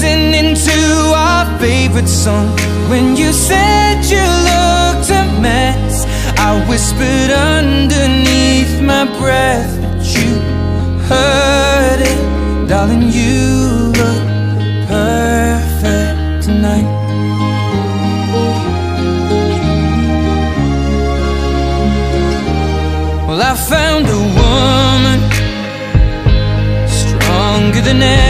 listening to our favorite song. When you said you looked a mess, I whispered underneath my breath, but you heard it, darling. You look perfect tonight. Well, I found a woman stronger than anyone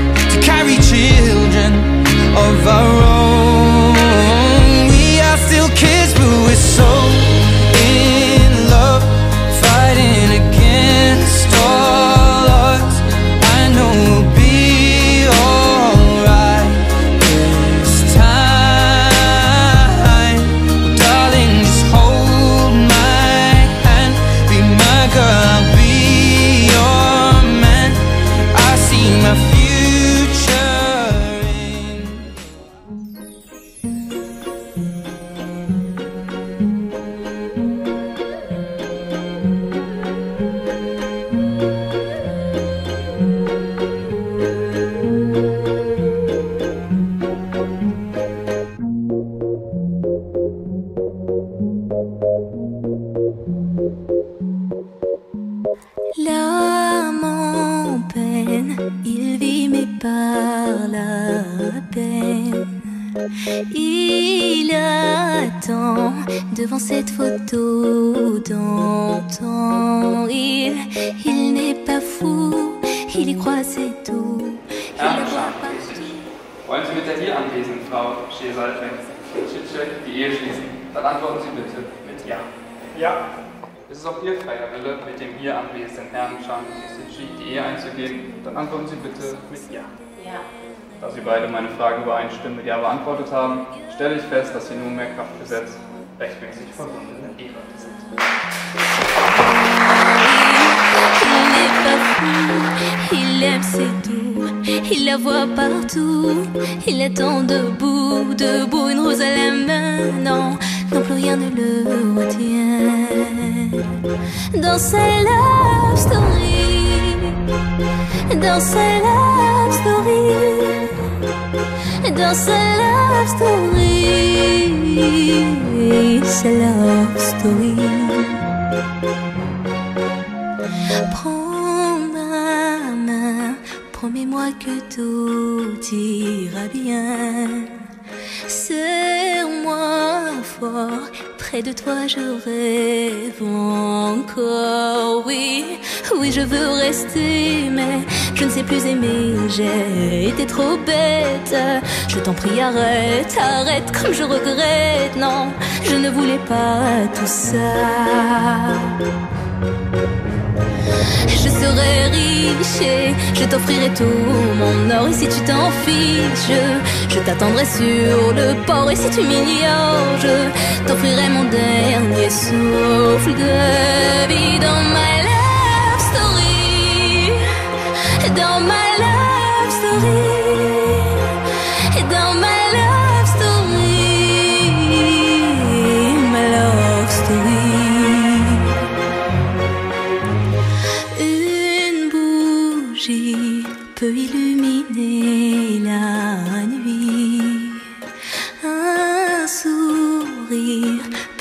L'âme en peine, il vit mais par la peine. Il attend devant cette photo d'antan. Il, il n'est pas fou, il y croit c'est tout. Il voit. Wollen Sie mit der hier anwesenden Frau Schesalfeng die Ehe schließen? Dann antworten Sie bitte mit Ja. Ja, Es ist auch Ihr freier Wille, mit dem hier anwesenden Herrn Chan Kisichi die Ehe einzugehen. Dann antworten Sie bitte mit Ja. Ja. Da Sie beide meine Frage übereinstimmend mit Ja beantwortet haben, stelle ich fest, dass Sie nunmehr Kraftgesetz rechtmäßig verbundene Eheleute sind. Il aime c'est tout, il la voit partout, il attend debout, debout, une rose à la main, non, non plus rien ne le retient. Dans sa love story, dans sa love story, dans sa love story, sa love story. Prends ma main, promets-moi que tout ira bien. Serre-moi près de toi je rêve encore. Oui, oui, je veux rester, mais je ne sais plus aimer. J'ai été trop bête. Je t'en prie, arrête, arrête, comme je regrette. Non, je ne voulais pas tout ça. Je t'offrirai tout mon or. Et si tu t'en fiches, je t'attendrai sur le port. Et si tu m'ignores, je t'offrirai mon dernier souffle de vie dans ma love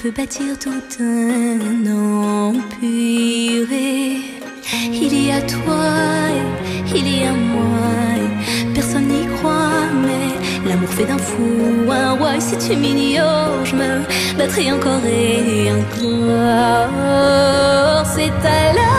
peut bâtir tout un empire. Il y a toi, il y a moi, personne n'y croit, mais l'amour fait d'un fou un roi. Si tu m'ignores, je me battrai encore et encore. C'est ta love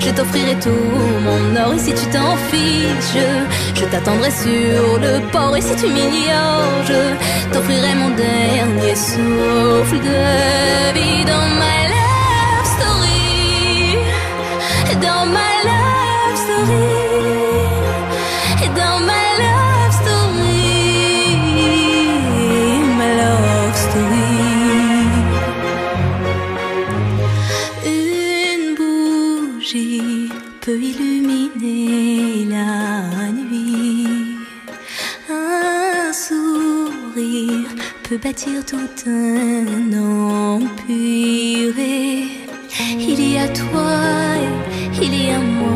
je t'offrirai tout mon or. Et si tu t'en fiches, je, je t'attendrai sur le port. Et si tu m'ignores, je t'offrirai mon dernier souffle de vie dans ma peut illuminer la nuit. Un sourire peut bâtir tout un empire. Il y a toi, il y a moi.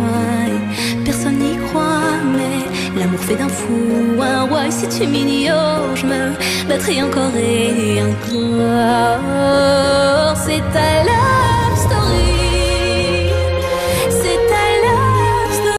Personne n'y croit, mais l'amour fait d'un fou un roi. Si tu m'ignores, je me battrai encore et encore. C'est ta love